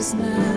is now.